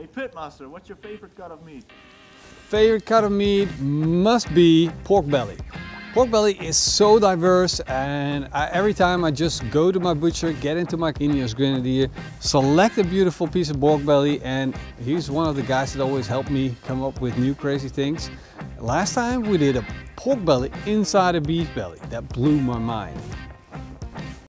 Hey Pitmaster, what's your favorite cut of meat? Favorite cut of meat must be pork belly. Pork belly is so diverse and I, every time I just go to my butcher, get into my Ineos Grenadier, select a beautiful piece of pork belly and he's one of the guys that always helped me come up with new crazy things. Last time we did a pork belly inside a beef belly. That blew my mind.